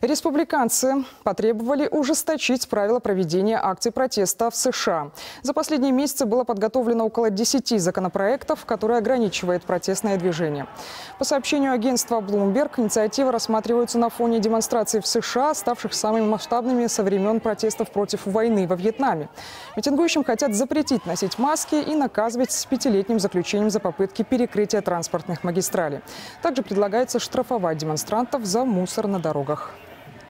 Республиканцы потребовали ужесточить правила проведения акций протеста в США. За последние месяцы было подготовлено около 10 законопроектов, которые ограничивают протестное движение. По сообщению агентства Bloomberg, инициативы рассматриваются на фоне демонстраций в США, ставших самыми масштабными со времен протестов против войны во Вьетнаме. Митингующим хотят запретить носить маски и наказывать с пятилетним заключением за попытки перекрытия транспортных магистралей. Также предлагается штрафовать демонстрантов за мусор на дорогах. Бог.